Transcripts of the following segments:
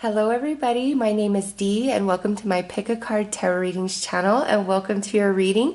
Hello, everybody. My name is Dee, and welcome to my Pick a Card Tarot Readings channel, and welcome to your reading.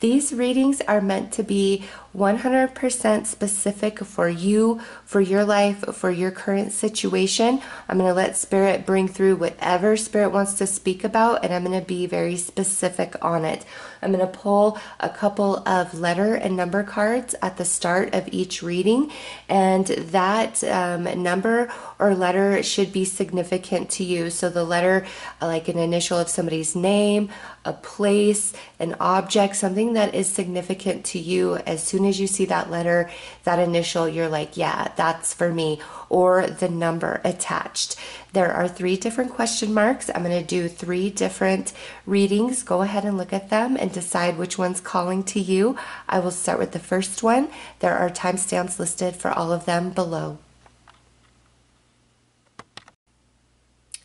These readings are meant to be 100% specific for you, for your life, for your current situation. I'm going to let Spirit bring through whatever Spirit wants to speak about, and I'm going to be very specific on it. I'm going to pull a couple of letter and number cards at the start of each reading, and that um, number or letter should be significant to you. So the letter, like an initial of somebody's name, a place, an object, something that is significant to you. As soon as you see that letter, that initial, you're like, yeah, that's for me, or the number attached. There are three different question marks. I'm going to do three different readings. Go ahead and look at them and decide which one's calling to you. I will start with the first one. There are timestamps listed for all of them below.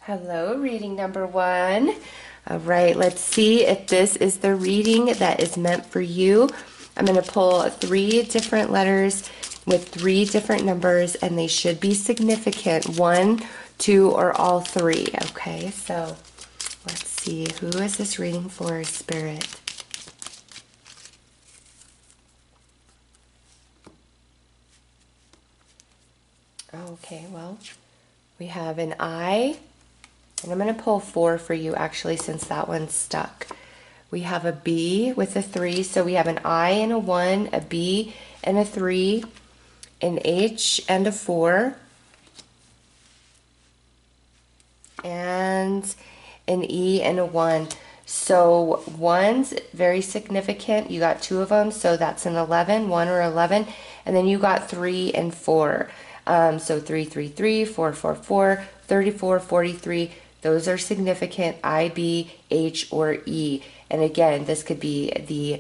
Hello, reading number one. All right, let's see if this is the reading that is meant for you. I'm going to pull three different letters with three different numbers, and they should be significant one, two, or all three. Okay, so let's see. Who is this reading for, Spirit? Okay, well, we have an I and I'm going to pull four for you actually since that one's stuck. We have a B with a three. So we have an I and a one, a B and a three, an H and a four, and an E and a one. So one's very significant. You got two of them, so that's an 11, one or 11. And then you got three and four. Um, so 333, 444, 34, 43, those are significant I, B, H, or E. And again, this could be the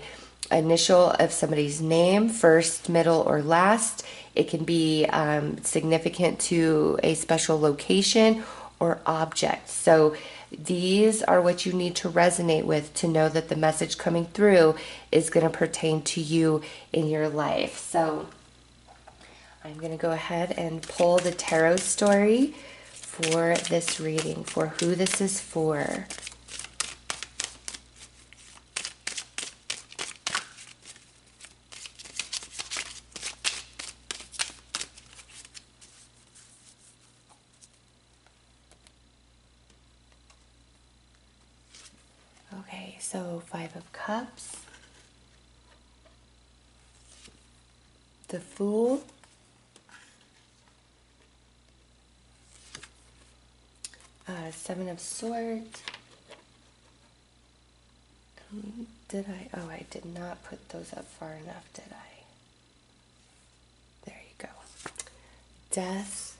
initial of somebody's name, first, middle, or last. It can be um, significant to a special location or object. So these are what you need to resonate with to know that the message coming through is going to pertain to you in your life. So I'm going to go ahead and pull the tarot story for this reading, for who this is for. Okay, so Five of Cups, the Fool, Uh, Seven of Swords. Um, did I? Oh, I did not put those up far enough, did I? There you go. Death.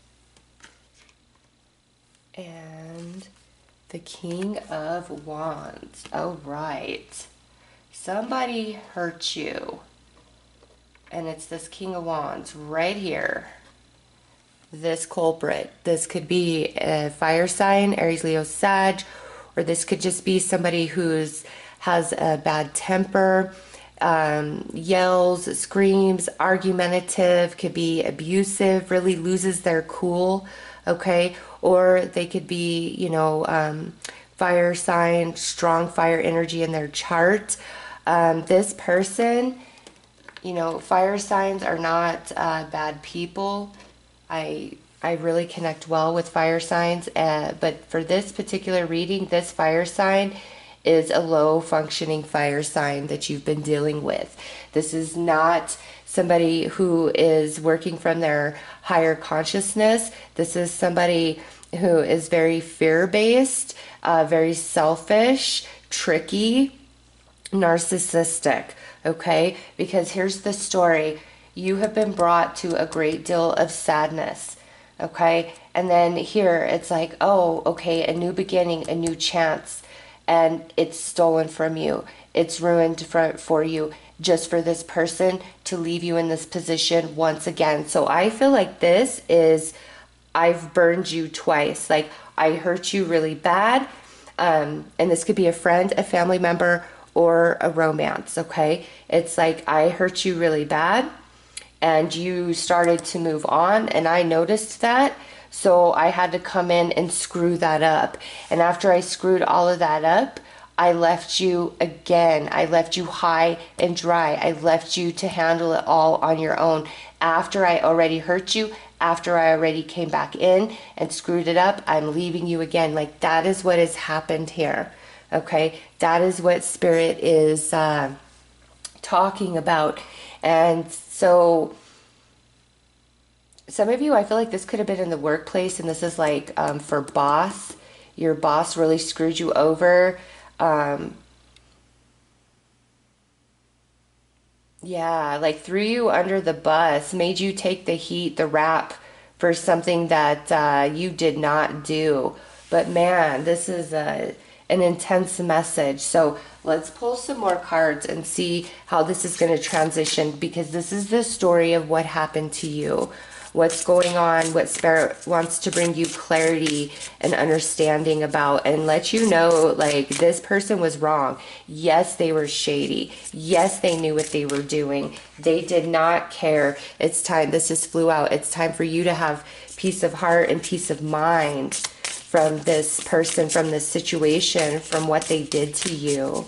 And the King of Wands. Oh, right. Somebody hurt you. And it's this King of Wands right here this culprit. This could be a fire sign, Aries, Leo, Sag, or this could just be somebody who's has a bad temper, um, yells, screams, argumentative, could be abusive, really loses their cool, okay? Or they could be, you know, um, fire sign, strong fire energy in their chart. Um, this person, you know, fire signs are not uh, bad people I I really connect well with fire signs, uh, but for this particular reading, this fire sign is a low functioning fire sign that you've been dealing with. This is not somebody who is working from their higher consciousness. This is somebody who is very fear based, uh, very selfish, tricky, narcissistic. Okay, because here's the story you have been brought to a great deal of sadness. Okay. And then here it's like, oh, okay, a new beginning, a new chance. And it's stolen from you. It's ruined for, for you just for this person to leave you in this position once again. So I feel like this is, I've burned you twice. Like I hurt you really bad. Um, and this could be a friend, a family member, or a romance. Okay. It's like I hurt you really bad and you started to move on and I noticed that. So I had to come in and screw that up. And after I screwed all of that up, I left you again. I left you high and dry. I left you to handle it all on your own. After I already hurt you, after I already came back in and screwed it up, I'm leaving you again. Like that is what has happened here. Okay, that is what spirit is uh, talking about. And so, some of you, I feel like this could have been in the workplace, and this is like um, for boss. Your boss really screwed you over. Um, yeah, like threw you under the bus, made you take the heat, the rap for something that uh, you did not do. But man, this is a an intense message. So let's pull some more cards and see how this is going to transition because this is the story of what happened to you. What's going on, what Spirit wants to bring you clarity and understanding about, and let you know like this person was wrong. Yes, they were shady. Yes, they knew what they were doing. They did not care. It's time. This just flew out. It's time for you to have peace of heart and peace of mind from this person, from this situation, from what they did to you.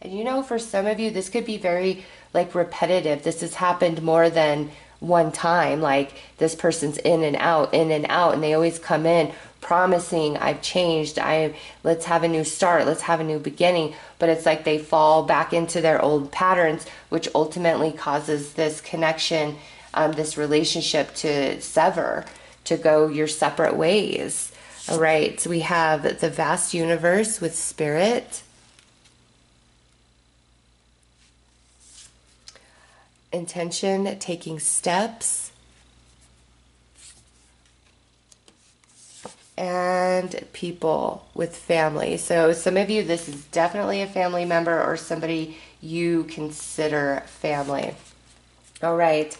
And you know, for some of you, this could be very like repetitive. This has happened more than one time. Like this person's in and out, in and out, and they always come in promising I've changed. I let's have a new start. Let's have a new beginning. But it's like they fall back into their old patterns, which ultimately causes this connection, um, this relationship to sever, to go your separate ways. All right. So we have the vast universe with spirit. Intention, taking steps and people with family. So, some of you, this is definitely a family member or somebody you consider family. All right.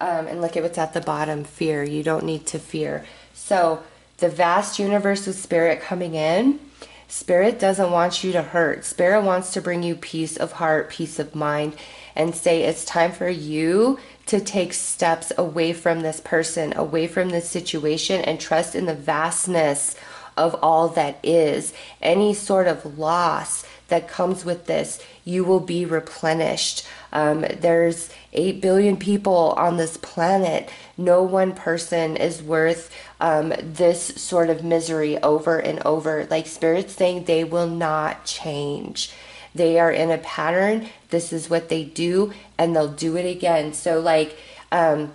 Um, and look at what's at the bottom fear. You don't need to fear. So, the vast universe of spirit coming in. Spirit doesn't want you to hurt. Spirit wants to bring you peace of heart, peace of mind, and say it's time for you to take steps away from this person, away from this situation, and trust in the vastness of all that is. Any sort of loss that comes with this, you will be replenished. Um, there's 8 billion people on this planet. No one person is worth um, this sort of misery over and over. Like Spirit's saying, they will not change. They are in a pattern. This is what they do, and they'll do it again. So, like, um,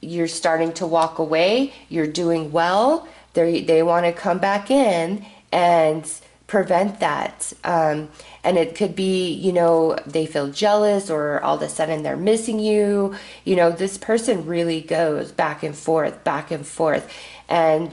you're starting to walk away, you're doing well, they they want to come back in and prevent that. Um, and it could be, you know, they feel jealous or all of a sudden they're missing you. You know, this person really goes back and forth, back and forth. And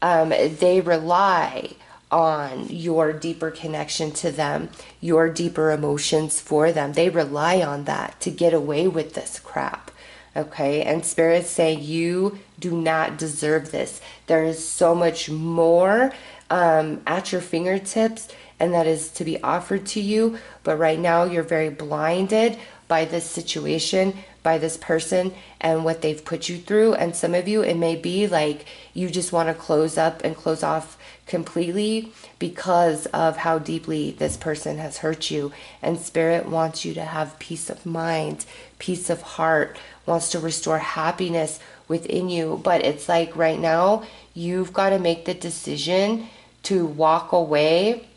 um, they rely on your deeper connection to them, your deeper emotions for them. They rely on that to get away with this crap. Okay, and Spirit's saying you do not deserve this. There is so much more um, at your fingertips, and that is to be offered to you. But right now, you're very blinded by this situation, by this person, and what they've put you through. And some of you, it may be like you just want to close up and close off completely because of how deeply this person has hurt you. And Spirit wants you to have peace of mind, peace of heart, wants to restore happiness within you. But it's like right now, you've got to make the decision to walk away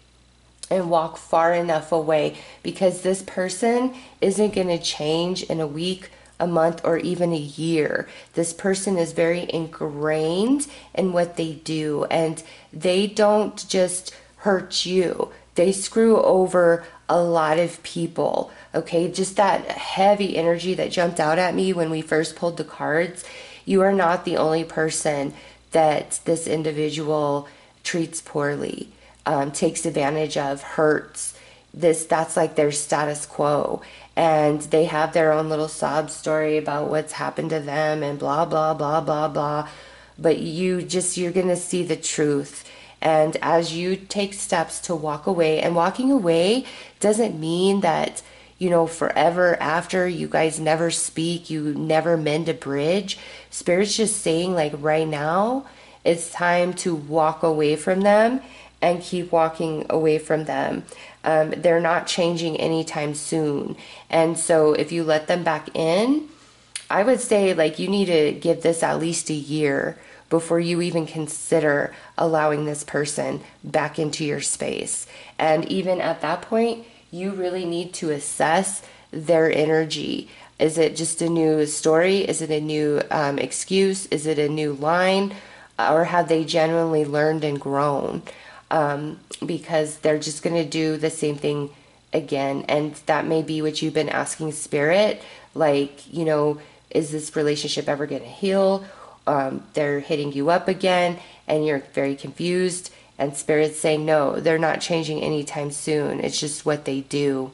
and walk far enough away because this person isn't going to change in a week a month, or even a year. This person is very ingrained in what they do, and they don't just hurt you, they screw over a lot of people. Okay, just that heavy energy that jumped out at me when we first pulled the cards. You are not the only person that this individual treats poorly, um, takes advantage of, hurts. This that's like their status quo and they have their own little sob story about what's happened to them and blah blah blah blah blah but you just you're to see the truth And as you take steps to walk away, and walking away doesn't mean that, you know, forever after you guys never speak, you never mend a bridge. Spirit's just saying, like, right now, it's time to walk away from them and keep walking away from them. Um, they're not changing anytime soon. And so if you let them back in, I would say like you need to give this at least a year before you even consider allowing this person back into your space. And even at that point, you really need to assess their energy. Is it just a new story? Is it a new um, excuse? Is it a new line? Or have they genuinely learned and grown? Um, because they're just going to do the same thing again. And that may be what you've been asking Spirit. Like, you know, is this relationship ever going to heal? Um, they're hitting you up again and you're very confused. And Spirit's saying, no, they're not changing anytime soon. It's just what they do.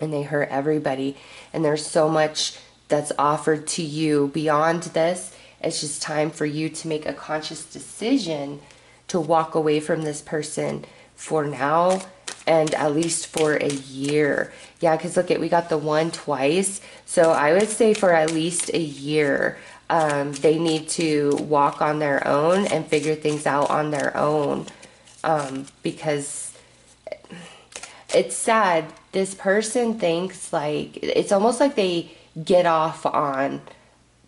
And they hurt everybody. And there's so much that's offered to you beyond this. It's just time for you to make a conscious decision to walk away from this person for now and at least for a year. Yeah, because look at we got the one twice. So I would say for at least a year, um, they need to walk on their own and figure things out on their own. Um, because it's sad. This person thinks like it's almost like they get off on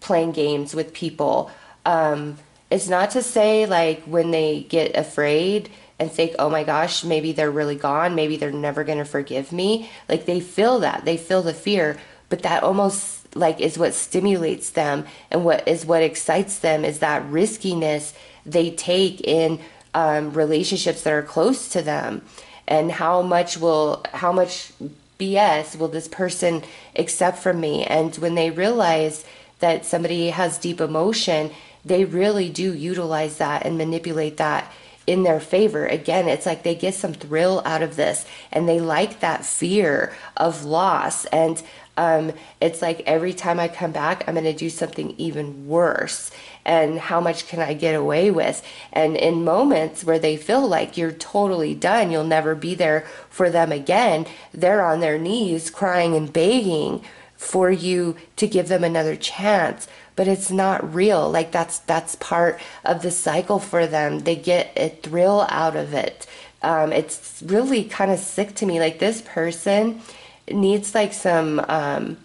playing games with people. Um, it's not to say like when they get afraid and think, oh my gosh, maybe they're really gone. Maybe they're never going to forgive me. Like they feel that, they feel the fear, but that almost like is what stimulates them and what is what excites them is that riskiness they take in um, relationships that are close to them and how much will how much bs will this person accept from me and when they realize that somebody has deep emotion they really do utilize that and manipulate that in their favor. Again, it's like they get some thrill out of this and they like that fear of loss. And um, it's like every time I come back, I'm going to do something even worse. And how much can I get away with? And in moments where they feel like you're totally done, you'll never be there for them again, they're on their knees crying and begging for you to give them another chance but it's not real. Like that's that's part of the cycle for them. They get a thrill out of it. Um, it's really kind of sick to me. Like this person needs like some um,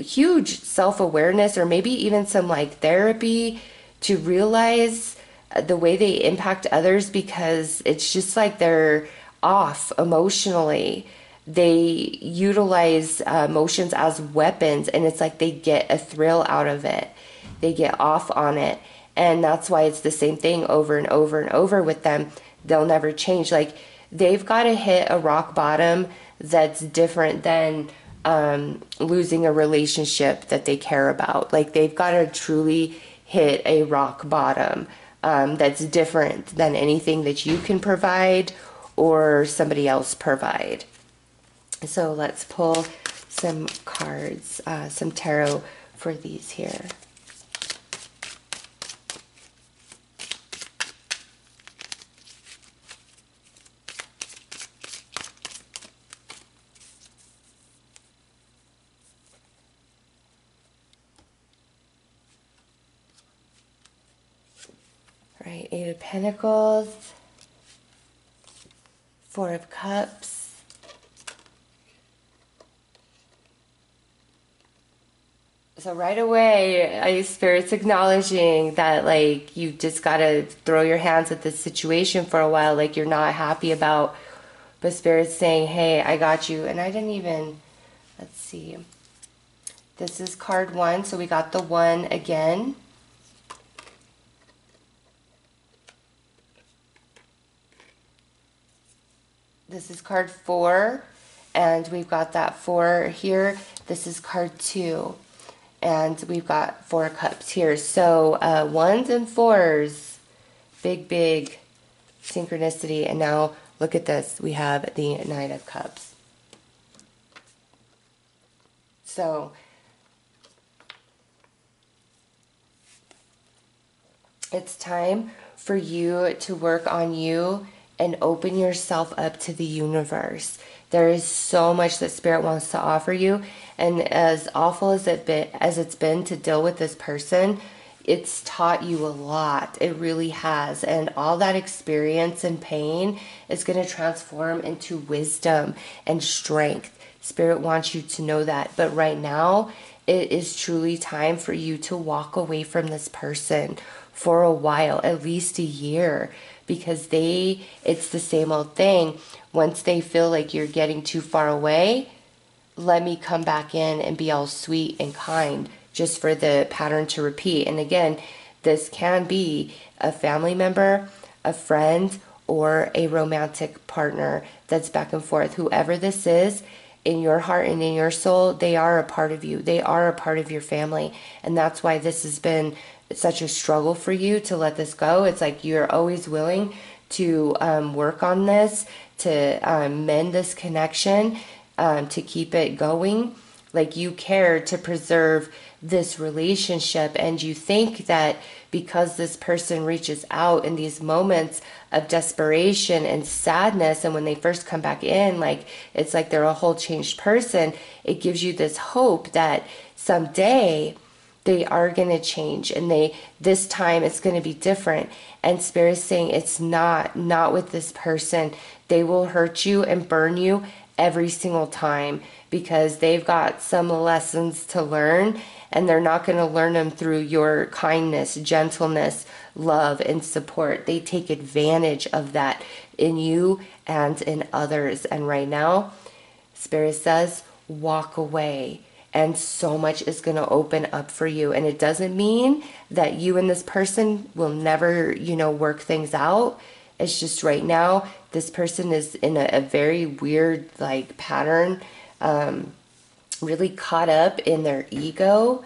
huge self-awareness or maybe even some like therapy to realize the way they impact others because it's just like they're off emotionally they utilize uh, emotions as weapons and it's like they get a thrill out of it. They get off on it. And that's why it's the same thing over and over and over with them. They'll never change. Like they've got to hit a rock bottom that's different than um, losing a relationship that they care about. Like they've got to truly hit a rock bottom um, that's different than anything that you can provide or somebody else provide so let's pull some cards, uh, some tarot for these here. Right, Eight of Pentacles, Four of Cups, so right away, I spirits acknowledging that like you just gotta throw your hands at this situation for a while, like you're not happy about, but spirits saying, "Hey, I got you," and I didn't even. Let's see. This is card one, so we got the one again. This is card four, and we've got that four here. This is card two and we've got four cups here. So uh, ones and fours, big, big synchronicity. And now look at this. We have the Nine of Cups. So It's time for you to work on you and open yourself up to the universe. There is so much that spirit wants to offer you, and as awful as it been, as it's been to deal with this person, it's taught you a lot. It really has. And all that experience and pain is going to transform into wisdom and strength. Spirit wants you to know that. But right now, it is truly time for you to walk away from this person for a while, at least a year, because they, it's the same old thing. Once they feel like you're getting too far away, let me come back in and be all sweet and kind just for the pattern to repeat. And again, this can be a family member, a friend, or a romantic partner that's back and forth. Whoever this is, in your heart and in your soul, they are a part of you. They are a part of your family. And that's why this has been such a struggle for you to let this go. It's like you're always willing to um, work on this, to um, mend this connection, um, to keep it going. Like you care to preserve this relationship and you think that because this person reaches out in these moments of desperation and sadness and when they first come back in like it's like they're a whole changed person it gives you this hope that someday they are going to change and they this time it's going to be different and spirit is saying it's not not with this person they will hurt you and burn you every single time because they've got some lessons to learn and they're not going to learn them through your kindness, gentleness, love, and support. They take advantage of that in you and in others. And right now, Spirit says, walk away. And so much is going to open up for you. And it doesn't mean that you and this person will never, you know, work things out. It's just right now, this person is in a, a very weird, like, pattern. Um, really caught up in their ego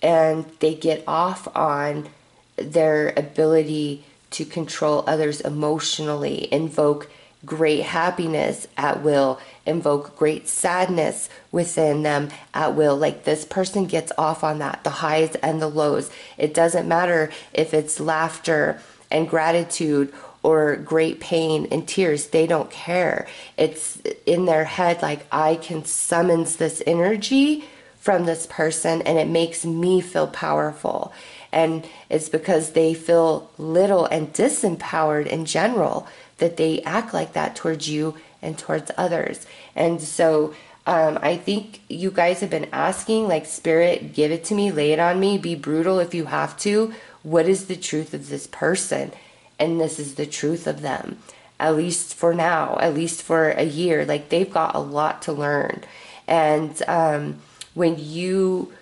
and they get off on their ability to control others emotionally, invoke great happiness at will, invoke great sadness within them at will. Like this person gets off on that, the highs and the lows. It doesn't matter if it's laughter and gratitude or great pain and tears. They don't care. It's in their head like I can summons this energy from this person and it makes me feel powerful. And it's because they feel little and disempowered in general that they act like that towards you and towards others. And so um, I think you guys have been asking, like, Spirit, give it to me, lay it on me, be brutal if you have to. What is the truth of this person? And this is the truth of them at least for now at least for a year. Like they've got a lot to learn. And um, when you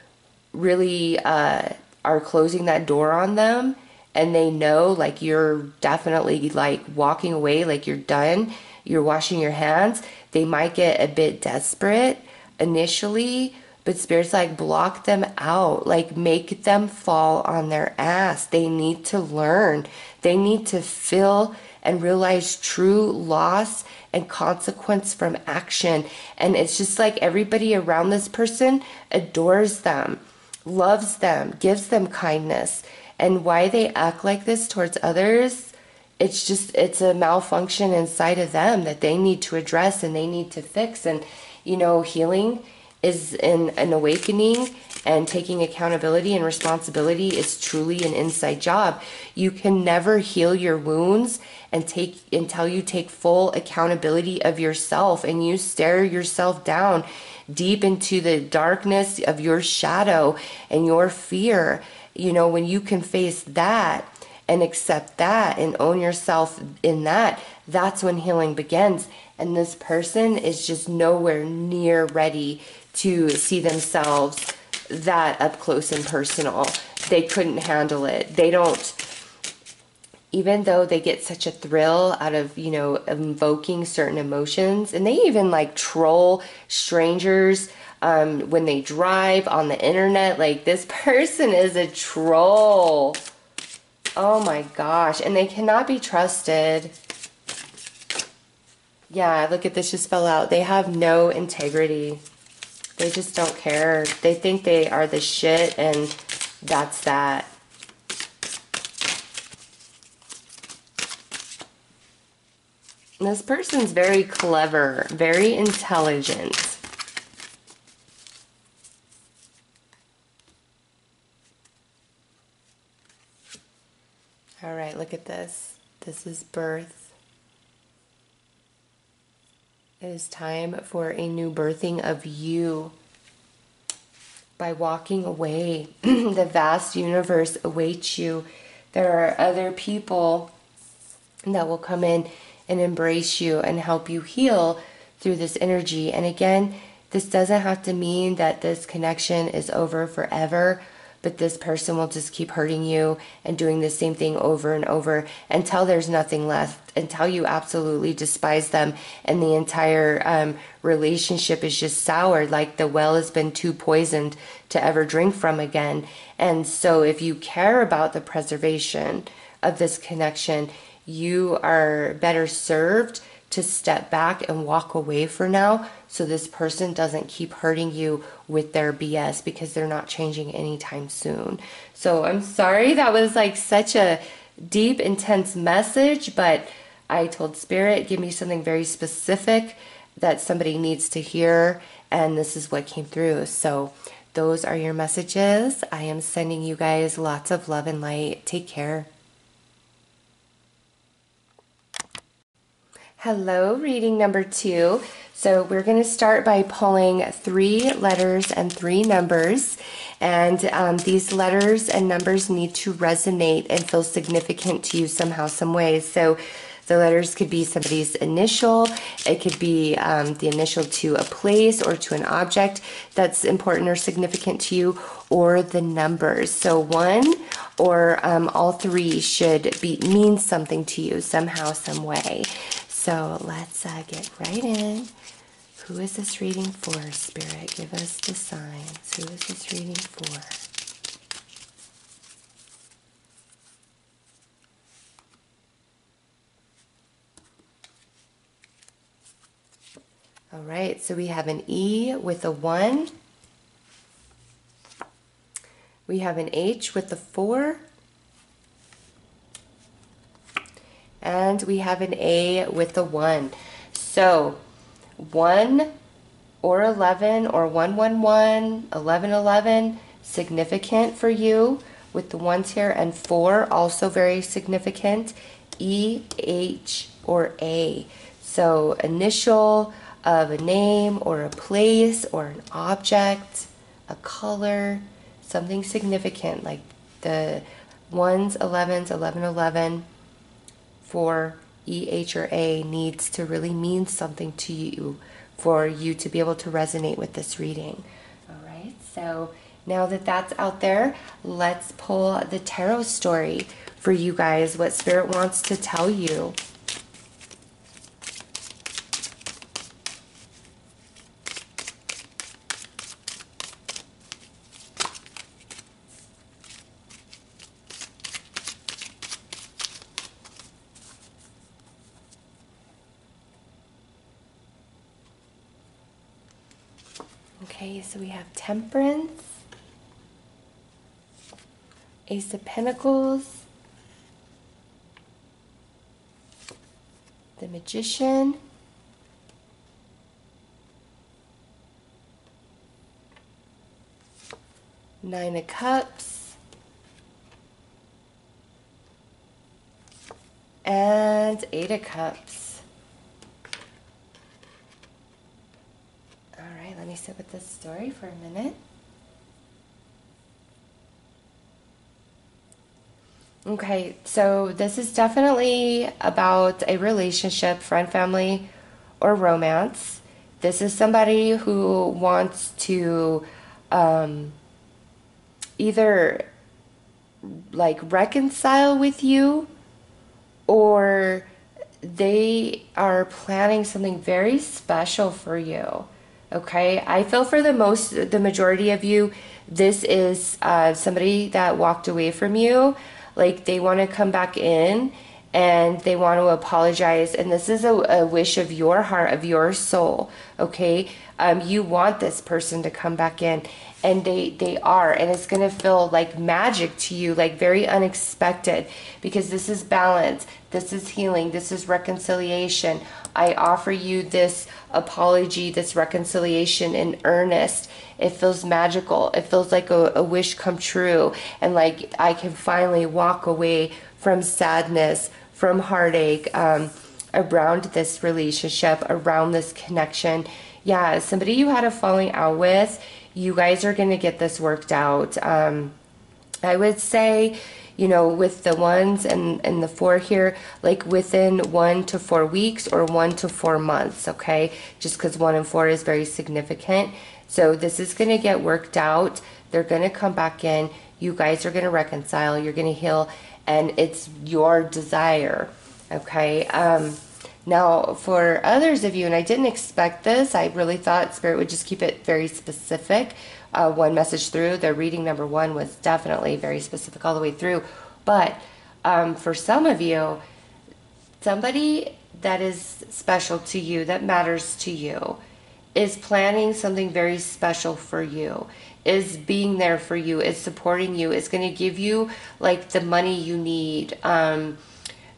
really uh, are closing that door on them and they know like you're definitely like walking away like you're done you're washing your hands they might get a bit desperate initially but spirits like block them out, like make them fall on their ass. They need to learn. They need to feel and realize true loss and consequence from action. And it's just like everybody around this person adores them, loves them, gives them kindness. And why they act like this towards others, it's just, it's a malfunction inside of them that they need to address and they need to fix. And, you know, healing is in an awakening and taking accountability and responsibility is truly an inside job. You can never heal your wounds and take until you take full accountability of yourself and you stare yourself down deep into the darkness of your shadow and your fear. You know, when you can face that and accept that and own yourself in that, that's when healing begins. And this person is just nowhere near ready to see themselves that up close and personal. They couldn't handle it. They don't, even though they get such a thrill out of, you know, invoking certain emotions, and they even like troll strangers um, when they drive on the internet. Like, this person is a troll. Oh my gosh. And they cannot be trusted. Yeah, look at this just fell out. They have no integrity. They just don't care. They think they are the shit and that's that. This person's very clever, very intelligent. All right, look at this. This is birth. It is time for a new birthing of you. By walking away, the vast universe awaits you. There are other people that will come in and embrace you and help you heal through this energy. And again, this doesn't have to mean that this connection is over forever but this person will just keep hurting you and doing the same thing over and over until there's nothing left, until you absolutely despise them and the entire um, relationship is just soured, like the well has been too poisoned to ever drink from again. And so, if you care about the preservation of this connection, you are better served to step back and walk away for now so this person doesn't keep hurting you with their BS because they're not changing anytime soon. So I'm sorry that was like such a deep, intense message, but I told Spirit, give me something very specific that somebody needs to hear, and this is what came through. So those are your messages. I am sending you guys lots of love and light. Take care. Hello, reading number two. So we're going to start by pulling three letters and three numbers. And um, these letters and numbers need to resonate and feel significant to you somehow, some way. So the letters could be somebody's initial, it could be um, the initial to a place or to an object that's important or significant to you, or the numbers. So one or um, all three should be mean something to you somehow, some way. So let's uh, get right in. Who is this reading for, Spirit? Give us the signs. Who is this reading for? All right, so we have an E with a 1. We have an H with a 4. And we have an A with a 1. So 1 or 11 or 111, 1111, significant for you with the ones here, and 4 also very significant. E, H, or A. So initial of a name or a place or an object, a color, something significant like the 1s, 11s, 1111 for EH or A needs to really mean something to you for you to be able to resonate with this reading. All right, so now that that's out there, let's pull the tarot story for you guys, what Spirit wants to tell you. Okay, so we have Temperance, Ace of Pentacles, the Magician, Nine of Cups, and Eight of Cups. Me sit with this story for a minute. Okay, so this is definitely about a relationship, friend, family, or romance. This is somebody who wants to um, either like reconcile with you or they are planning something very special for you. Okay, I feel for the most, the majority of you, this is uh, somebody that walked away from you. Like they want to come back in and they want to apologize. And this is a, a wish of your heart, of your soul. Okay. Um, you want this person to come back in and they they are and it's going to feel like magic to you like very unexpected because this is balance this is healing this is reconciliation i offer you this apology this reconciliation in earnest it feels magical it feels like a, a wish come true and like i can finally walk away from sadness from heartache um, around this relationship, around this connection. Yeah, somebody you had a falling out with, you guys are going to get this worked out. Um, I would say, you know, with the ones and, and the four here, like within one to four weeks or one to four months, okay? Just because one and four is very significant. So this is going to get worked out. They're going to come back in. You guys are going to reconcile. You're going to heal and it's your desire. Okay. Um, now, for others of you, and I didn't expect this, I really thought Spirit would just keep it very specific. Uh, one message through, the reading number one was definitely very specific all the way through. But um, for some of you, somebody that is special to you, that matters to you, is planning something very special for you is being there for you, is supporting you, is going to give you like the money you need, um,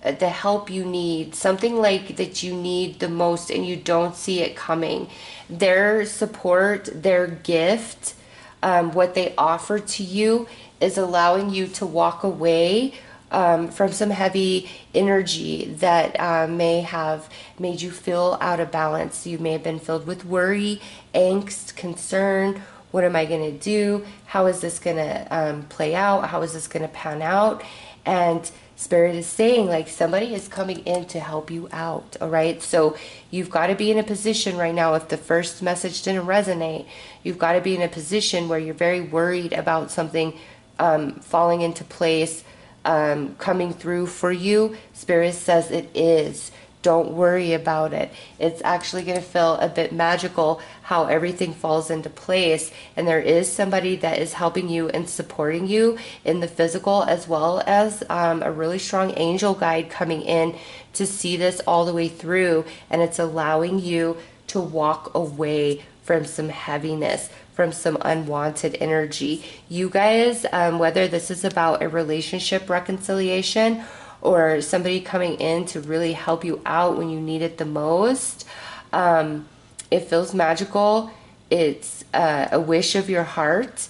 the help you need, something like that you need the most and you don't see it coming. Their support, their gift, um, what they offer to you is allowing you to walk away um, from some heavy energy that uh, may have made you feel out of balance. You may have been filled with worry, angst, concern, what am I going to do? How is this going to um, play out? How is this going to pan out? And Spirit is saying, like, somebody is coming in to help you out. All right. So you've got to be in a position right now. If the first message didn't resonate, you've got to be in a position where you're very worried about something um, falling into place, um, coming through for you. Spirit says it is. Don't worry about it. It's actually going to feel a bit magical how everything falls into place. And there is somebody that is helping you and supporting you in the physical, as well as um, a really strong angel guide coming in to see this all the way through. And it's allowing you to walk away from some heaviness, from some unwanted energy. You guys, um, whether this is about a relationship reconciliation or somebody coming in to really help you out when you need it the most. Um, it feels magical. It's uh, a wish of your heart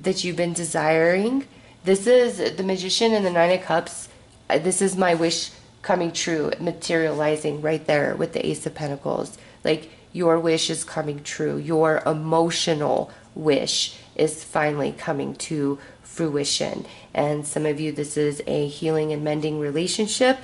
that you've been desiring. This is the magician and the nine of cups. Uh, this is my wish coming true, materializing right there with the ace of pentacles. Like your wish is coming true. Your emotional wish is finally coming to fruition. And some of you, this is a healing and mending relationship.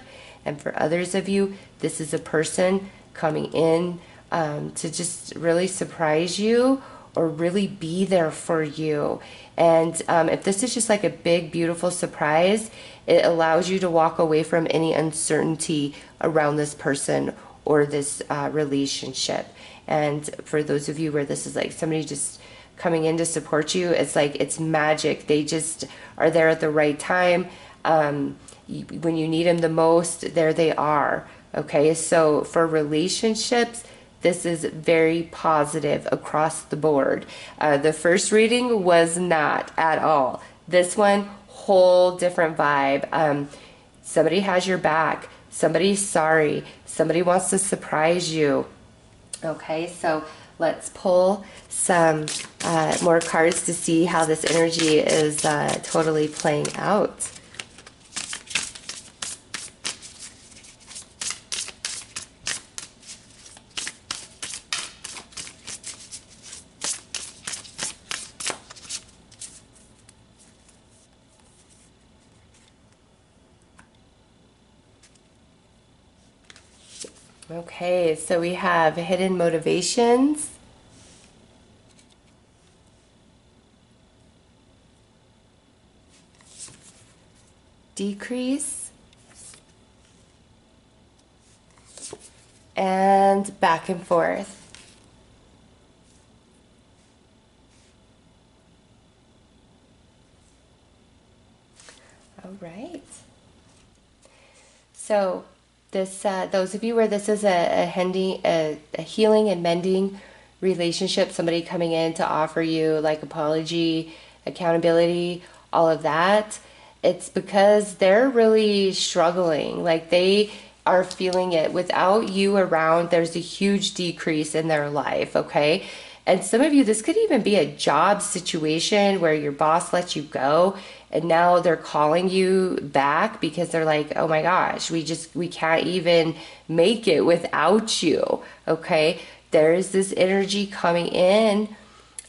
And for others of you, this is a person coming in um, to just really surprise you or really be there for you. And um, if this is just like a big, beautiful surprise, it allows you to walk away from any uncertainty around this person or this uh, relationship. And for those of you where this is like somebody just coming in to support you. It's like it's magic. They just are there at the right time. Um, when you need them the most, there they are. Okay, so for relationships, this is very positive across the board. Uh, the first reading was not at all. This one, whole different vibe. Um, somebody has your back. Somebody's sorry. Somebody wants to surprise you. Okay, so let's pull some uh, more cards to see how this energy is uh, totally playing out. Okay, so we have hidden motivations. Decrease. And back and forth. All right. So, this uh, those of you where this is a, a, a, a healing and mending relationship, somebody coming in to offer you like apology, accountability, all of that, it's because they're really struggling. Like they are feeling it without you around, there's a huge decrease in their life, okay? And some of you, this could even be a job situation where your boss lets you go and now they're calling you back because they're like, oh my gosh, we just, we can't even make it without you, okay? There is this energy coming in.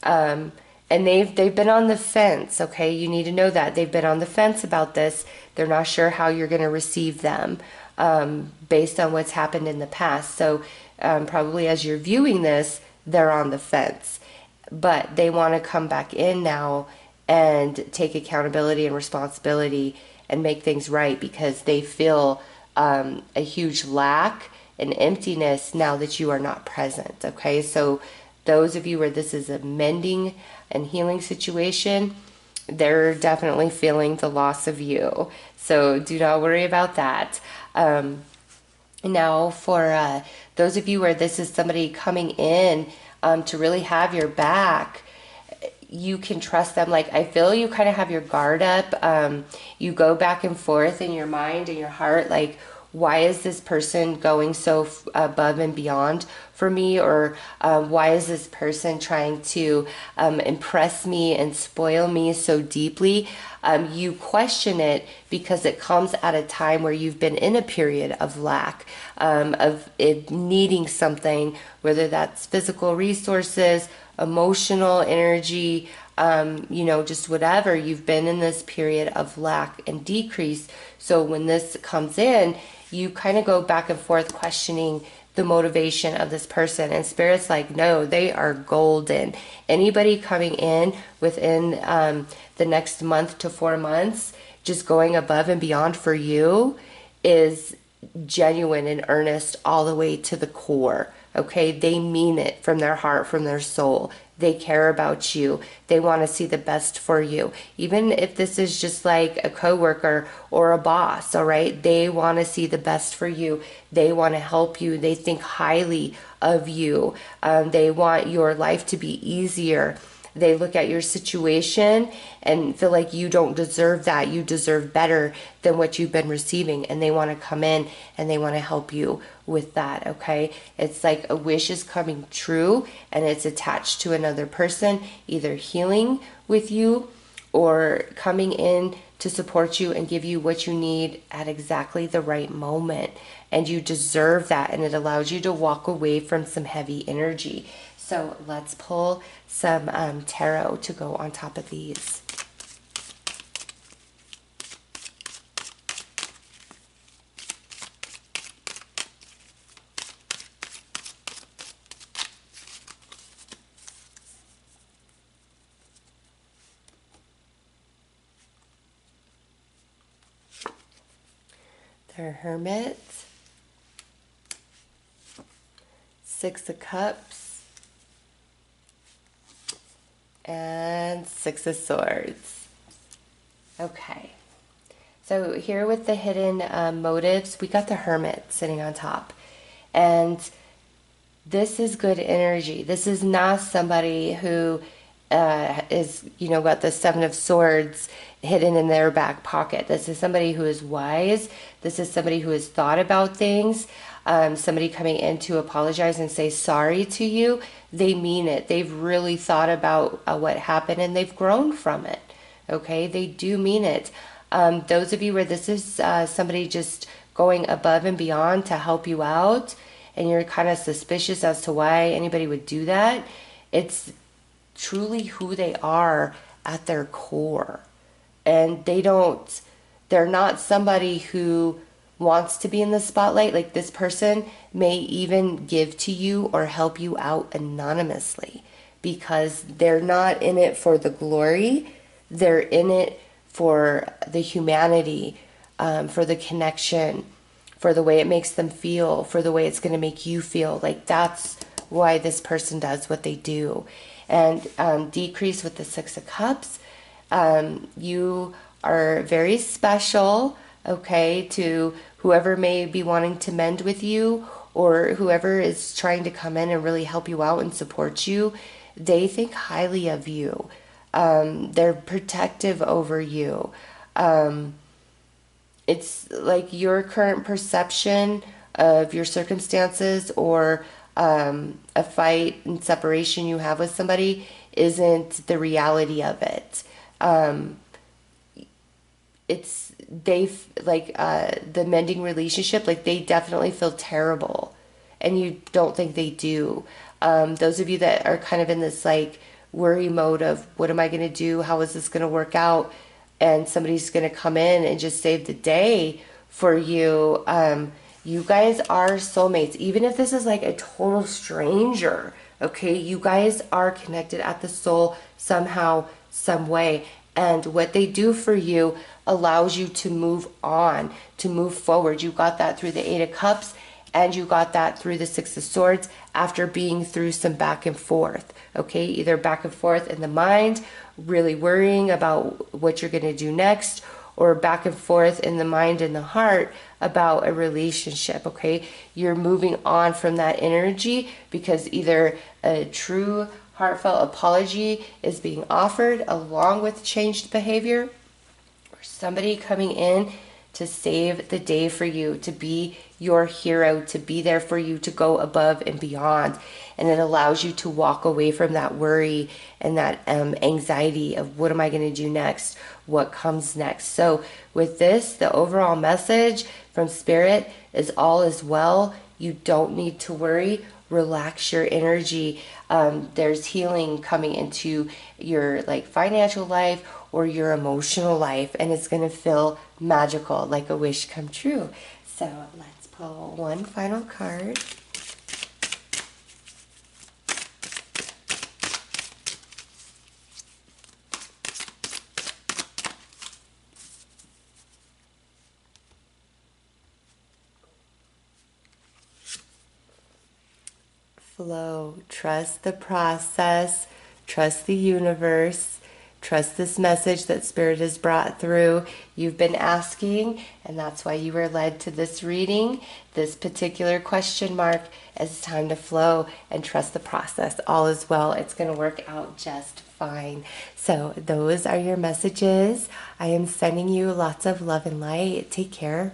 Um, and they've they've been on the fence okay? You need to know that. They've been on the fence about this. They're not sure how you're going to receive them um, based on what's happened in the past. So um, probably as you're viewing this they're on the fence. But they want to come back in now and take accountability and responsibility and make things right because they feel um, a huge lack and emptiness now that you are not present okay so those of you where this is a mending and healing situation, they're definitely feeling the loss of you. So do not worry about that. Um, now, for uh, those of you where this is somebody coming in um, to really have your back, you can trust them. Like, I feel you kind of have your guard up. Um, you go back and forth in your mind and your heart, like, why is this person going so f- above and beyond for me or uh, why is this person trying to um, impress me and spoil me so deeply um, you question it because it comes at a time where you've been in a period of lack um, of needing something whether that's physical resources emotional energy um, you know, just whatever, you've been in this period of lack and decrease. So when this comes in, you kind of go back and forth questioning the motivation of this person. And Spirit's like, no, they are golden. Anybody coming in within um, the next month to four months, just going above and beyond for you, is genuine and earnest all the way to the core. Okay, they mean it from their heart, from their soul. They care about you. They want to see the best for you. Even if this is just like a coworker or a boss, all right? They want to see the best for you. They want to help you. They think highly of you. Um, they want your life to be easier. They look at your situation and feel like you don't deserve that. You deserve better than what you've been receiving. And they want to come in and they want to help you with that. Okay. It's like a wish is coming true and it's attached to another person, either healing with you or coming in to support you and give you what you need at exactly the right moment. And you deserve that. And it allows you to walk away from some heavy energy. So let's pull some um, tarot to go on top of these. The Hermit, Six of Cups, and Six of Swords. Okay. So here with the hidden uh, motives, we got the Hermit sitting on top. And this is good energy. This is not somebody who uh, is, you know, got the Seven of Swords hidden in their back pocket. This is somebody who is wise. This is somebody who has thought about things. Um, somebody coming in to apologize and say sorry to you they mean it. They've really thought about uh, what happened and they've grown from it. Okay, they do mean it. Um, those of you where this is uh, somebody just going above and beyond to help you out, and you're kind of suspicious as to why anybody would do that, it's truly who they are at their core. And they don't, they're not somebody who wants to be in the spotlight, like this person may even give to you or help you out anonymously because they're not in it for the glory, they're in it for the humanity, um, for the connection, for the way it makes them feel, for the way it's going to make you feel. Like that's why this person does what they do. And um, decrease with the Six of Cups, um, you are very special okay, to whoever may be wanting to mend with you or whoever is trying to come in and really help you out and support you, they think highly of you. Um, they're protective over you. Um, it's like your current perception of your circumstances or um, a fight and separation you have with somebody isn't the reality of it. Um, it's they like uh, the mending relationship like they definitely feel terrible. And you don't think they do. Um, those of you that are kind of in this like worry mode of what am i going to do? How is this going to work out? And somebody's going to come in and just save the day for you. Um, you guys are soulmates even if this is like a total stranger okay you guys are connected at the soul somehow some way and what they do for you allows you to move on, to move forward. You got that through the Eight of Cups and you got that through the Six of Swords after being through some back and forth. Okay, either back and forth in the mind, really worrying about what you're going to do next, or back and forth in the mind and the heart about a relationship. Okay, you're moving on from that energy because either a true heartfelt apology is being offered along with changed behavior or somebody coming in to save the day for you, to be your hero, to be there for you, to go above and beyond. And it allows you to walk away from that worry and that um, anxiety of what am I going to do next? What comes next? So, with this, the overall message from Spirit is all is well. You don't need to worry. Relax your energy. Um, there's healing coming into your like financial life or your emotional life, and it's going to feel magical, like a wish come true. So let's pull one final card. Flow. Trust the process. Trust the universe. Trust this message that Spirit has brought through. You've been asking, and that's why you were led to this reading, this particular question mark. It's time to flow and trust the process. All is well. It's going to work out just fine. So, those are your messages. I am sending you lots of love and light. Take care.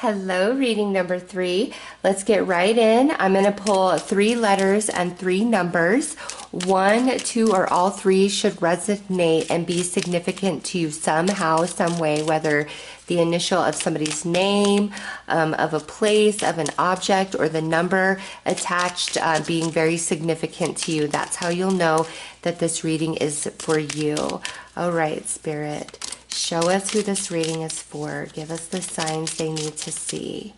Hello, reading number three. Let's get right in. I'm going to pull three letters and three numbers. One, two, or all three should resonate and be significant to you somehow, some way, whether the initial of somebody's name, um, of a place, of an object, or the number attached uh, being very significant to you. That's how you'll know that this reading is for you. All right, Spirit. Show us who this reading is for. Give us the signs they need to see.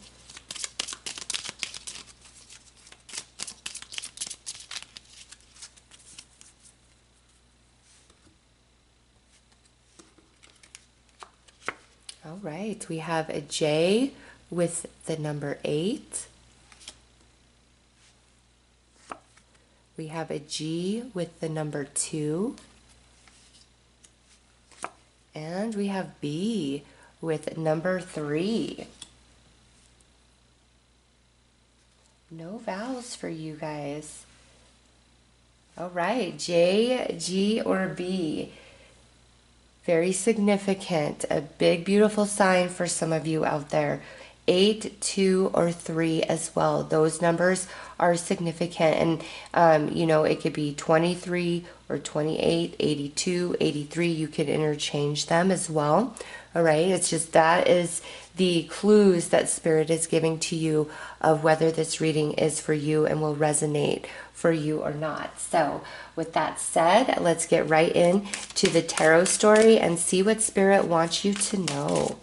All right, we have a J with the number 8. We have a G with the number 2. And we have B with number three. No vowels for you guys. All right, J, G, or B. Very significant. A big, beautiful sign for some of you out there. 8, 2, or 3 as well. Those numbers are significant. And, um, you know, it could be 23 or 28, 82, 83. You could interchange them as well. All right. It's just that is the clues that Spirit is giving to you of whether this reading is for you and will resonate for you or not. So, with that said, let's get right in to the tarot story and see what Spirit wants you to know.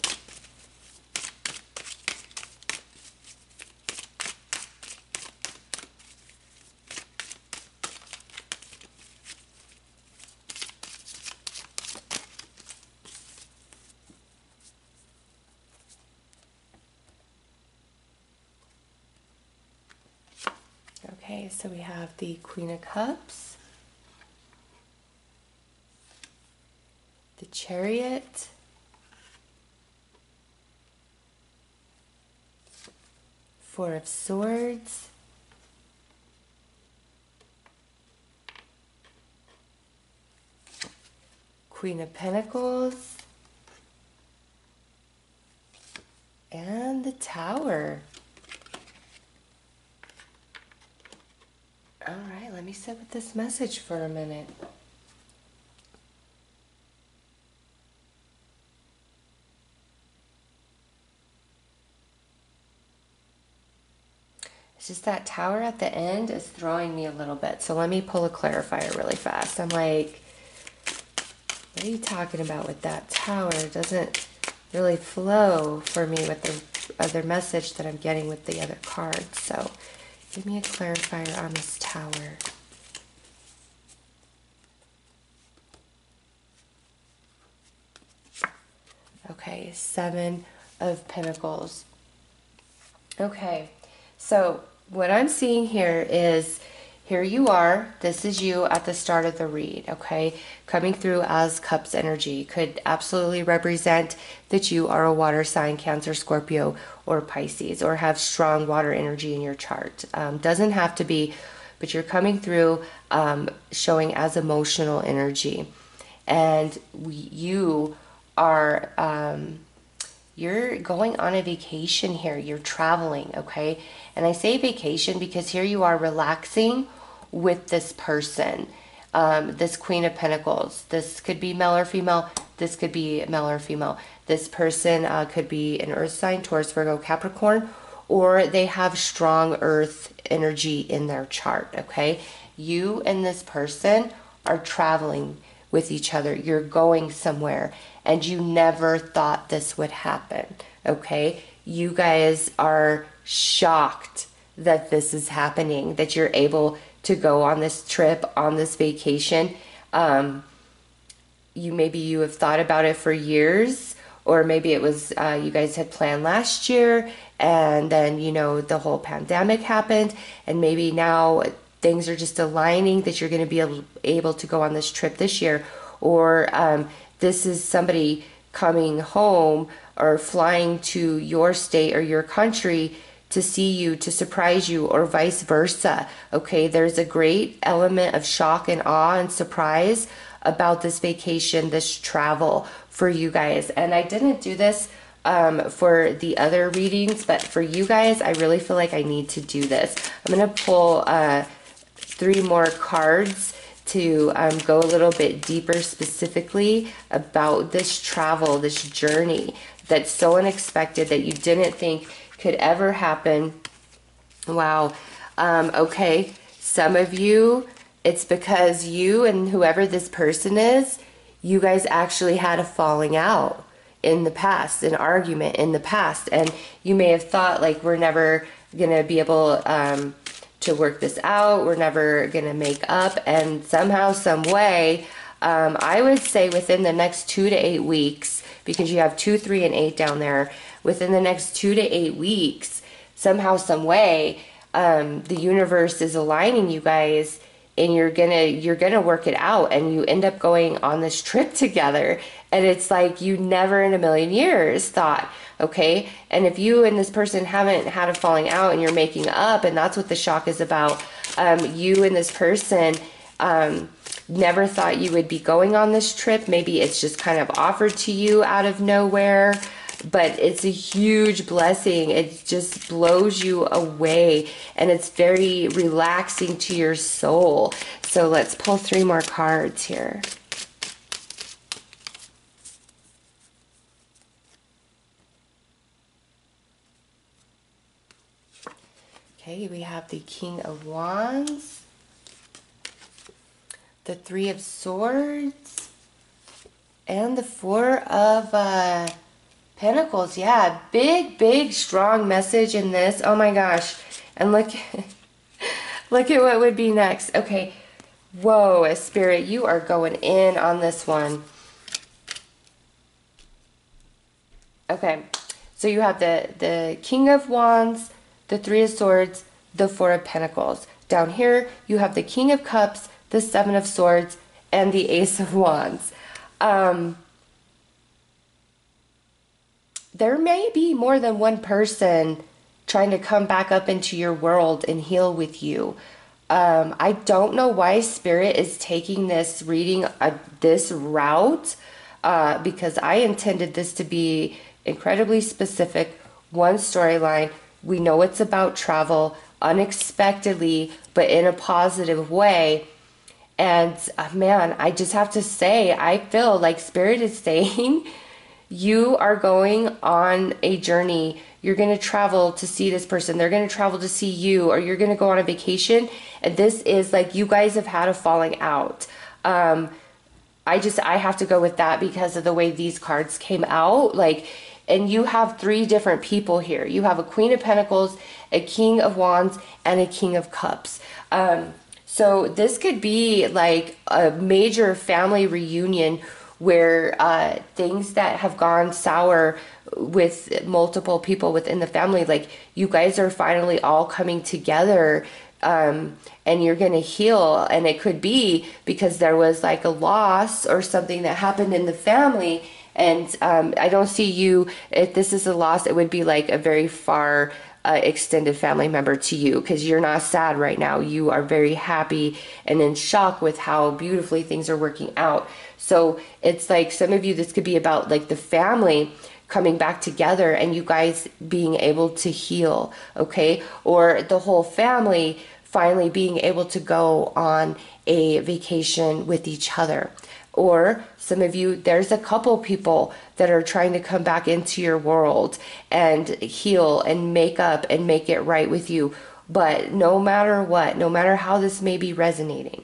So we have the Queen of Cups, the Chariot, Four of Swords, Queen of Pentacles, and the Tower. Me sit with this message for a minute. It's just that tower at the end is throwing me a little bit. So let me pull a clarifier really fast. I'm like, what are you talking about with that tower? It doesn't really flow for me with the other message that I'm getting with the other cards. So give me a clarifier on this tower. Okay, Seven of Pentacles. Okay, so what I'm seeing here is here you are. This is you at the start of the read, okay? Coming through as Cups energy could absolutely represent that you are a water sign, Cancer, Scorpio, or Pisces, or have strong water energy in your chart. Um, doesn't have to be, but you're coming through um, showing as emotional energy. And we, you are. Um, you're going on a vacation here. You're traveling, okay? And I say vacation because here you are relaxing with this person. Um, this Queen of Pentacles. This could be male or female. This could be male or female. This person uh, could be an earth sign, Taurus, Virgo, Capricorn, or they have strong earth energy in their chart, okay? You and this person are traveling with each other. You're going somewhere and you never thought this would happen, okay? You guys are shocked that this is happening, that you're able to go on this trip, on this vacation. Um, you maybe you have thought about it for years, or maybe it was uh, you guys had planned last year, and then you know the whole pandemic happened, and maybe now things are just aligning that you're going to be able, to go on this trip this year, or um, this is somebody coming home or flying to your state or your country to see you, to surprise you, or vice versa. Okay, there's a great element of shock and awe and surprise about this vacation, this travel for you guys. And I didn't do this um, for the other readings, but for you guys, I really feel like I need to do this. I'm going to pull uh, three more cards to um, go a little bit deeper specifically about this travel, this journey that's so unexpected that you didn't think could ever happen. Wow. Um, okay. Some of you, it's because you and whoever this person is, you guys actually had a falling out in the past, an argument in the past. And you may have thought, like, we're never going to be able um, to work this out. We're never going to make up. And somehow, some way, um, I would say within the next two to eight weeks, because you have two, three, and eight down there, within the next two to eight weeks, somehow, some way, um, the universe is aligning you guys and you're gonna you're gonna work it out and you end up going on this trip together and it's like you never in a million years thought okay and if you and this person haven't had a falling out and you're making up and that's what the shock is about um, you and this person um, never thought you would be going on this trip maybe it's just kind of offered to you out of nowhere but it's a huge blessing. It just blows you away and it's very relaxing to your soul. So let's pull three more cards here. Okay, we have the King of Wands, the Three of Swords, and the Four of uh, Pentacles, yeah. Big, big, strong message in this. Oh my gosh. And look, look at what would be next. Okay. Whoa, a Spirit, you are going in on this one. Okay. So you have the, the King of Wands, the Three of Swords, the Four of Pentacles. Down here, you have the King of Cups, the Seven of Swords, and the Ace of Wands. Um, there may be more than one person trying to come back up into your world and heal with you. Um, I don't know why Spirit is taking this reading uh, this route uh, because I intended this to be incredibly specific, one storyline. We know it's about travel unexpectedly, but in a positive way. And uh, man, I just have to say, I feel like Spirit is saying you are going on a journey. You're going to travel to see this person. They're going to travel to see you, or you're going to go on a vacation. And this is like you guys have had a falling out. Um, I just, I have to go with that because of the way these cards came out. Like, and you have three different people here. You have a Queen of Pentacles, a King of Wands, and a King of Cups. Um, so this could be like a major family reunion where uh, things that have gone sour with multiple people within the family, like you guys are finally all coming together um, and you're going to heal. And it could be because there was like a loss or something that happened in the family. And um, I don't see you, if this is a loss, it would be like a very far uh, extended family member to you because you're not sad right now. You are very happy and in shock with how beautifully things are working out. So it's like some of you, this could be about like the family coming back together and you guys being able to heal, okay? Or the whole family finally being able to go on a vacation with each other. Or some of you, there's a couple people that are trying to come back into your world and heal and make up and make it right with you. But no matter what, no matter how this may be resonating,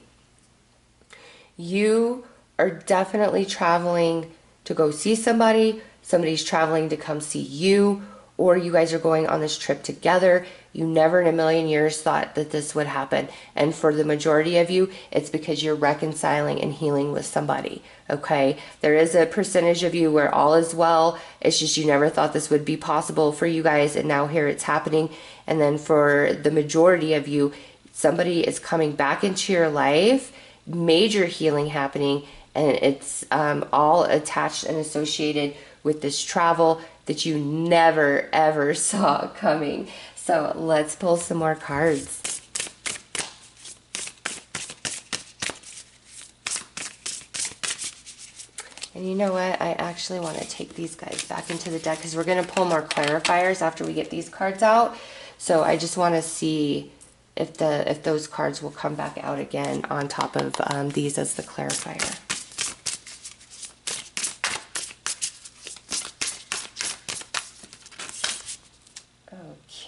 you are definitely traveling to go see somebody, somebody's traveling to come see you, or you guys are going on this trip together. You never in a million years thought that this would happen. And for the majority of you, it's because you're reconciling and healing with somebody. Okay. There is a percentage of you where all is well. It's just you never thought this would be possible for you guys. And now here it's happening. And then for the majority of you, somebody is coming back into your life, major healing happening. And it's um, all attached and associated with this travel that you never ever saw coming. So let's pull some more cards. And you know what? I actually want to take these guys back into the deck because we're going to pull more clarifiers after we get these cards out. So I just want to see if the if those cards will come back out again on top of um, these as the clarifier.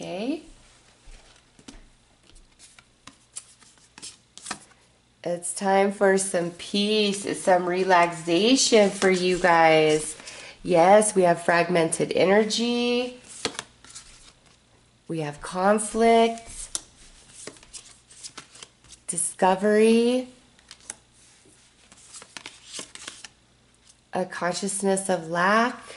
Okay. It's time for some peace, some relaxation for you guys. Yes, we have fragmented energy. We have conflict, discovery, a consciousness of lack,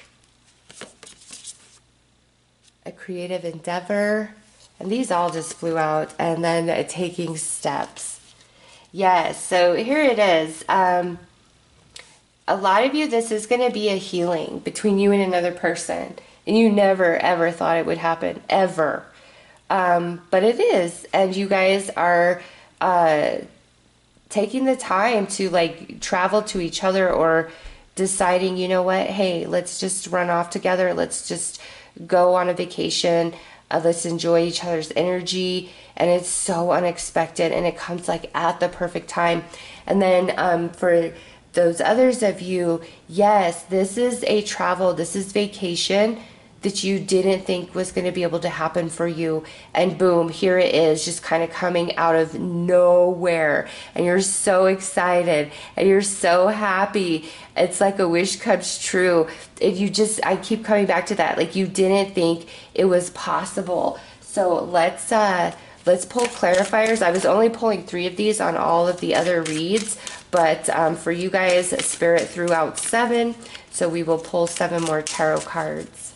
a creative endeavor. And these all just flew out. And then uh, taking steps. Yes, so here it is. Um, a lot of you, this is going to be a healing between you and another person. And you never, ever thought it would happen, ever. Um, but it is. And you guys are uh, taking the time to like travel to each other or deciding, you know what, hey, let's just run off together. Let's just go on a vacation. Uh, let's enjoy each other's energy. And it's so unexpected and it comes like at the perfect time. And then um, for those others of you, yes, this is a travel, this is vacation that you didn't think was going to be able to happen for you. And boom, here it is, just kind of coming out of nowhere. And you're so excited and you're so happy. It's like a wish comes true. If you just, I keep coming back to that. Like you didn't think it was possible. So let's, uh, let's pull clarifiers. I was only pulling three of these on all of the other reads, but um, for you guys, Spirit threw out seven. So we will pull seven more tarot cards.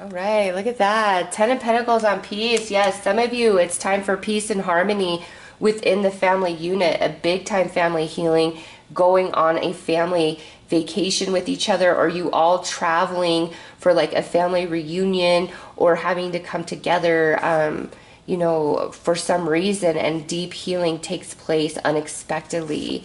All right, look at that. Ten of Pentacles on peace. Yes, some of you, it's time for peace and harmony within the family unit, a big time family healing, going on a family vacation with each other, or you all traveling for like a family reunion or having to come together. Um, you know, for some reason, and deep healing takes place unexpectedly.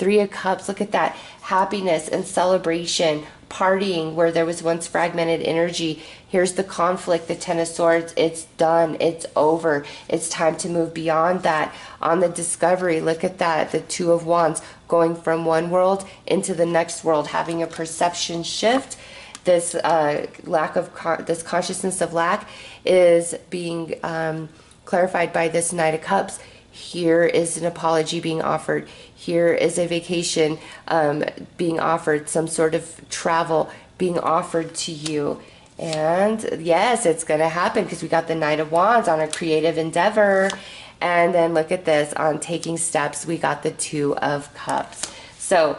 Three of Cups, look at that happiness and celebration, partying where there was once fragmented energy. Here's the conflict, the Ten of Swords. It's done. It's over. It's time to move beyond that. On the discovery, look at that. The Two of Wands going from one world into the next world, having a perception shift. This uh, lack of con- this consciousness of lack is being um, clarified by this Knight of Cups. Here is an apology being offered. Here is a vacation um, being offered, some sort of travel being offered to you. And yes, it's going to happen because we got the Knight of Wands on a creative endeavor. And then look at this on taking steps, we got the Two of Cups. So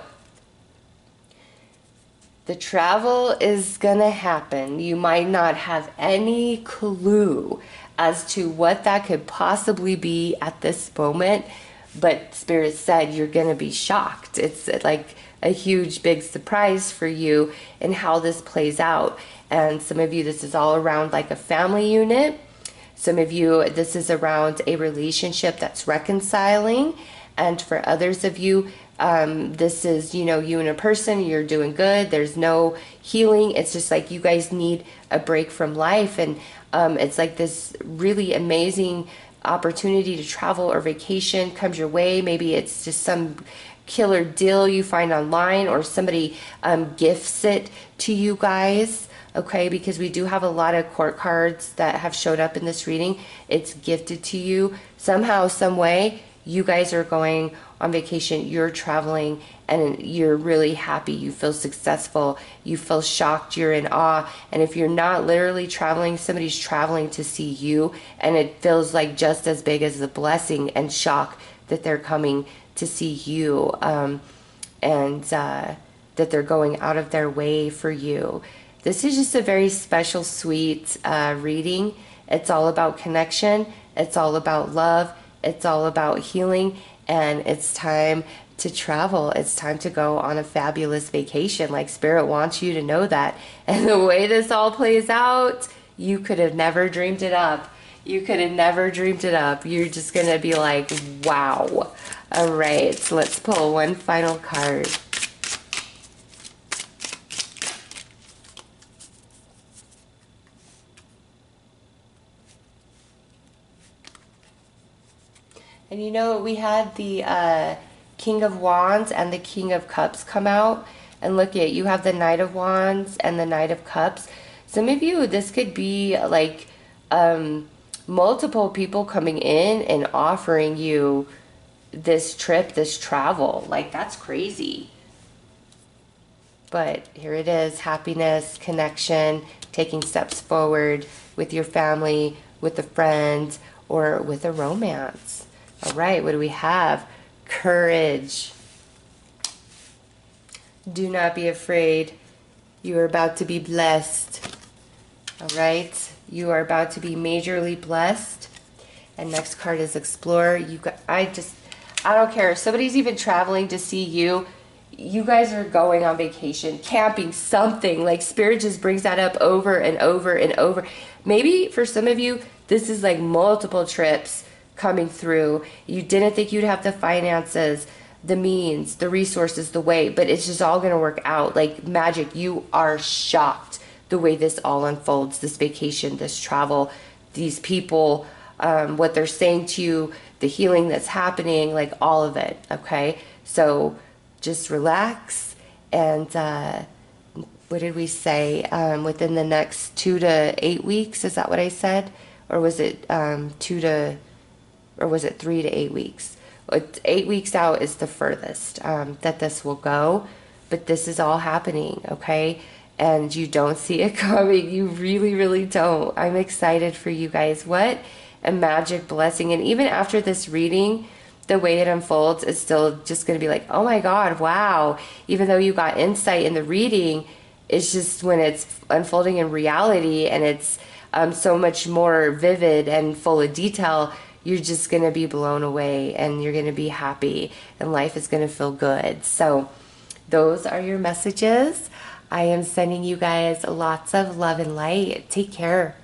the travel is going to happen. You might not have any clue as to what that could possibly be at this moment, but Spirit said you're going to be shocked. It's like a huge, big surprise for you and how this plays out. And some of you, this is all around like a family unit. Some of you, this is around a relationship that's reconciling. And for others of you, um, this is, you know, you and a person, you're doing good. There's no healing. It's just like you guys need a break from life. And um, it's like this really amazing opportunity to travel or vacation comes your way. Maybe it's just some killer deal you find online or somebody um, gifts it to you guys okay? Because we do have a lot of court cards that have showed up in this reading. It's gifted to you somehow some way you guys are going on vacation you're traveling and you're really happy you feel successful you feel shocked you're in awe and if you're not literally traveling somebody's traveling to see you and it feels like just as big as the blessing and shock that they're coming to see you um, and uh, that they're going out of their way for you. This is just a very special, sweet uh, reading. It's all about connection, it's all about love, it's all about healing, and it's time to travel. It's time to go on a fabulous vacation. Like Spirit wants you to know that. And the way this all plays out, you could have never dreamed it up. You could have never dreamed it up. You're just going to be like, wow. All right, so let's pull one final card. And you know, we had the uh, King of Wands and the King of Cups come out. And look at, you have the Knight of Wands and the Knight of Cups. Some of you, this could be like um, multiple people coming in and offering you this trip, this travel. Like, that's crazy. But here it is happiness, connection, taking steps forward with your family, with a friend, or with a romance. All right, what do we have? Courage. Do not be afraid. You are about to be blessed. All right, you are about to be majorly blessed. And next card is Explore. You got, I just I don't care. If somebody's even traveling to see you, you guys are going on vacation, camping, something. Like Spirit just brings that up over and over and over. Maybe for some of you, this is like multiple trips coming through. You didn't think you'd have the finances, the means, the resources, the way, but it's just all going to work out like magic. You are shocked the way this all unfolds this vacation, this travel, these people, um, what they're saying to you the healing that's happening, like all of it. Okay. So just relax. And uh, what did we say? Um, within the next two to eight weeks, is that what I said? Or was it um, two to, or was it three to eight weeks? Eight weeks out is the furthest um, that this will go, but this is all happening, okay? And you don't see it coming. You really, really don't. I'm excited for you guys. What? a magic blessing. And even after this reading, the way it unfolds is still just going to be like, oh my God, wow. Even though you got insight in the reading, It's just when it's unfolding in reality and it's um, so much more vivid and full of detail, you're just going to be blown away and you're going to be happy and life is going to feel good. So, those are your messages. I am sending you guys lots of love and light. Take care.